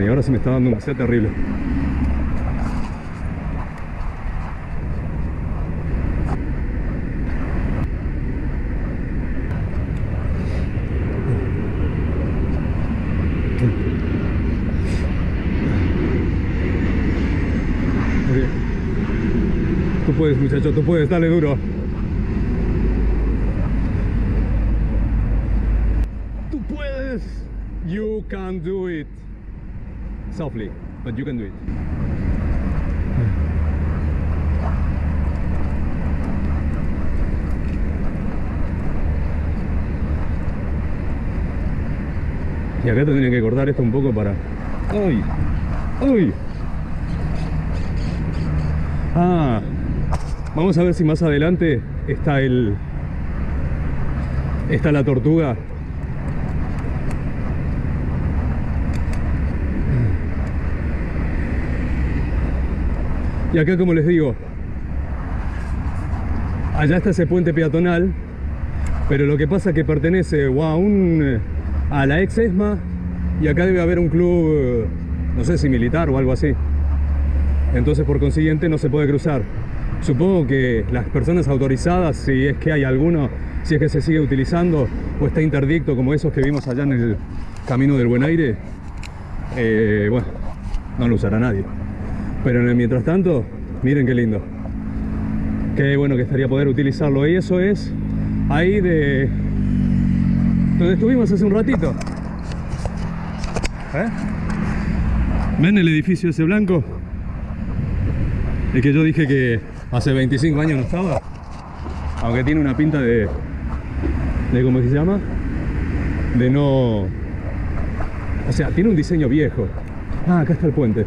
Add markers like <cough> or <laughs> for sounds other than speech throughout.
Y ahora se me está dando sed terrible. Tú puedes, muchacho, tú puedes, dale duro. Tú puedes. You can do it. Softly, but you can do it. Y acá tendría que cortar esto un poco para... ¡Ay! ¡Ay! Ah, vamos a ver si más adelante está el... Está la tortuga. Y acá, como les digo, allá está ese puente peatonal, pero lo que pasa es que pertenece a, un, a la ex ESMA y acá debe haber un club, eh, no sé si militar o algo así. Entonces, por consiguiente, no se puede cruzar. Supongo que las personas autorizadas, si es que hay alguno, si es que se sigue utilizando o está interdicto como esos que vimos allá en el Camino del Buen Aire, eh, bueno, no lo usará nadie. Pero mientras tanto, miren qué lindo. Qué bueno que estaría poder utilizarlo. Y eso es ahí de donde estuvimos hace un ratito. ¿Eh? ¿Ven el edificio ese blanco? El que yo dije que hace 25 años no estaba. Aunque tiene una pinta de... de ¿Cómo se llama? De no... O sea, tiene un diseño viejo. Ah, acá está el puente. ¿Eh?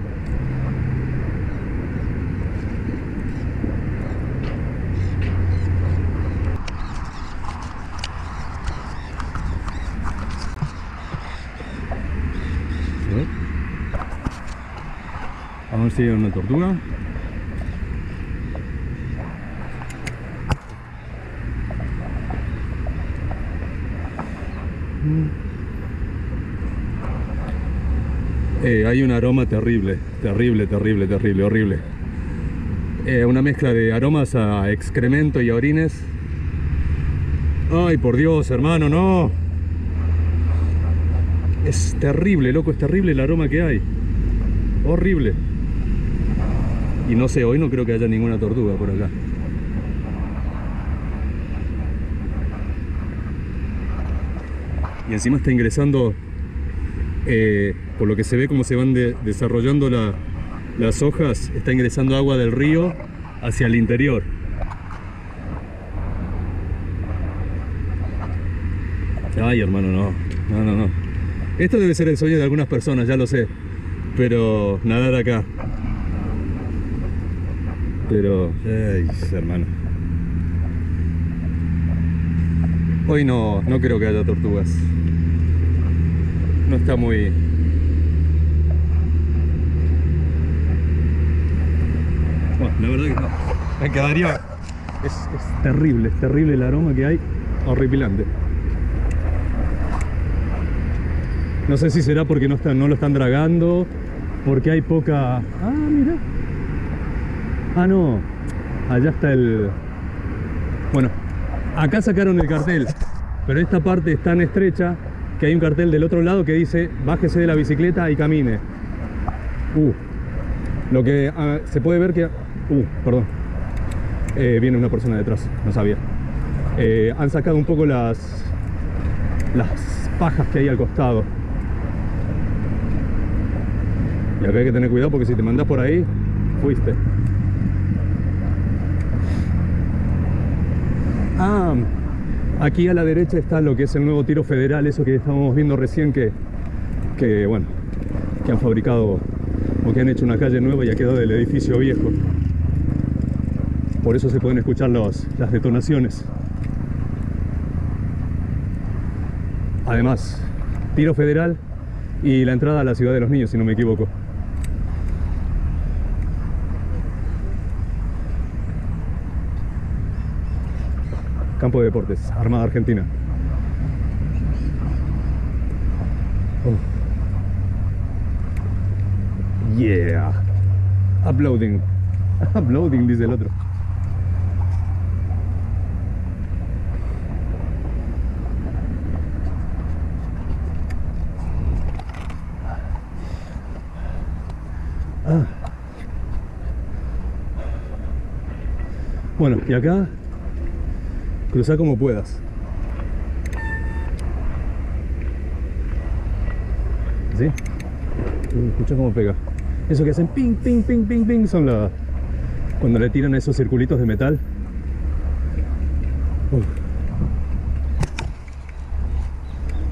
Hay una tortuga. Eh, hay un aroma terrible, terrible, terrible, terrible, horrible. Eh, una mezcla de aromas a excremento y a orines. Ay, por Dios, hermano, no. Es terrible, loco, es terrible el aroma que hay. Horrible. Y no sé, hoy no creo que haya ninguna tortuga por acá. Y encima está ingresando, eh, por lo que se ve como se van de- desarrollando la- las hojas, está ingresando agua del río hacia el interior. Ay, hermano, no. No, no, no. Esto debe ser el sueño de algunas personas, ya lo sé. Pero nadar acá. Pero, ay, hermano. Hoy no, no creo que haya tortugas. No está muy... Bueno, la verdad que no. Me quedaría... Es, es terrible, es terrible el aroma que hay. Horripilante. No sé si será porque no, están, no lo están dragando, porque hay poca... Ah, mira. Ah, no. Allá está el... Bueno, acá sacaron el cartel, pero esta parte es tan estrecha que hay un cartel del otro lado que dice bájese de la bicicleta y camine. Uh, lo que ah, se puede ver que... Uh, perdón. Eh, viene una persona detrás, no sabía. Eh, han sacado un poco las, las pajas que hay al costado. Y acá hay que tener cuidado porque si te mandas por ahí, fuiste. Ah, aquí a la derecha está lo que es el nuevo tiro federal, eso que estábamos viendo recién que, que bueno, que han fabricado o que han hecho una calle nueva y ha quedado el edificio viejo. Por eso se pueden escuchar las detonaciones. Además, tiro federal y la entrada a la ciudad de los niños, si no me equivoco. Campo de Deportes, Armada Argentina. Oh. Yeah. Uploading. <laughs> Uploading, dice el otro. Ah. Bueno, y acá cruzá como puedas. ¿Sí? Escucha cómo pega. Eso que hacen ping, ping, ping, ping, ping son la. Cuando le tiran esos circulitos de metal.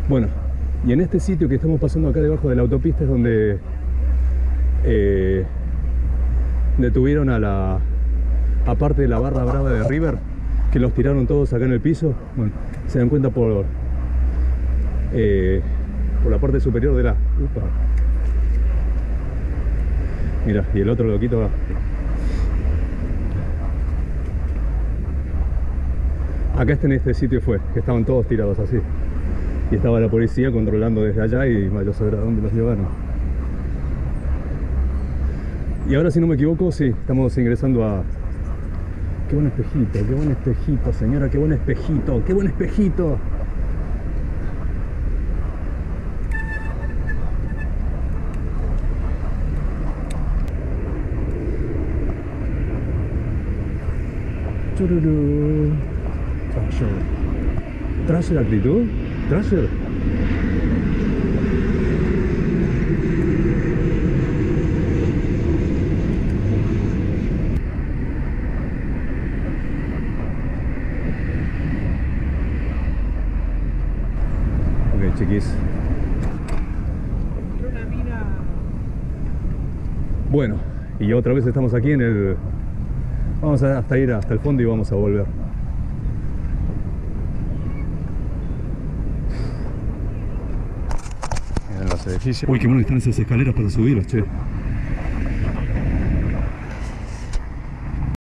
Bueno, y en este sitio que estamos pasando acá debajo de la autopista es donde eh, detuvieron a la aparte de la barra brava de River que los tiraron todos acá en el piso bueno se dan cuenta por eh, por la parte superior de la upa. mira y el otro loquito va. Acá está en este sitio fue que estaban todos tirados así. Y estaba la policía controlando desde allá y saber a dónde los llevaron. Y ahora, si no me equivoco, sí, estamos ingresando a... Qué buen espejito, qué buen espejito, señora, qué buen espejito, qué buen espejito. Trasher. Trasher actitud. Trasher. Chiquis. Bueno, y otra vez estamos aquí en el... Vamos a hasta ir hasta el fondo y vamos a volver. Miren los edificios. Uy, qué bueno están esas escaleras para subirlos, che.